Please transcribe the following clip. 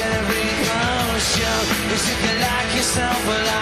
every emotion. Is it you like yourself?